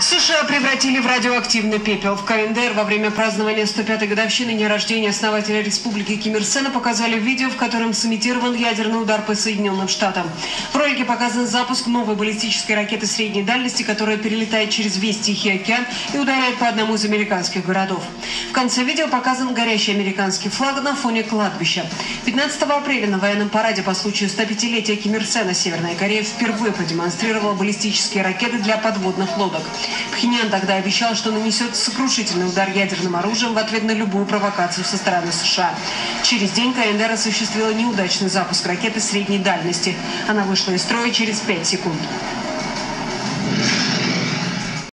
США превратили в радиоактивный пепел. В КНДР во время празднования 105-й годовщины дня рождения основателя республики Ким Ир Сена показали видео, в котором сымитирован ядерный удар по Соединенным Штатам. В ролике показан запуск новой баллистической ракеты средней дальности, которая перелетает через весь Тихий океан и ударяет по одному из американских городов. В конце видео показан горящий американский флаг на фоне кладбища. 15 апреля на военном параде по случаю 105-летия Ким Ир Сена Северная Корея впервые продемонстрировала баллистические ракеты для подводных лодок. Пхеньян тогда обещал, что нанесет сокрушительный удар ядерным оружием в ответ на любую провокацию со стороны США. Через день КНДР осуществила неудачный запуск ракеты средней дальности. Она вышла из строя через 5 секунд.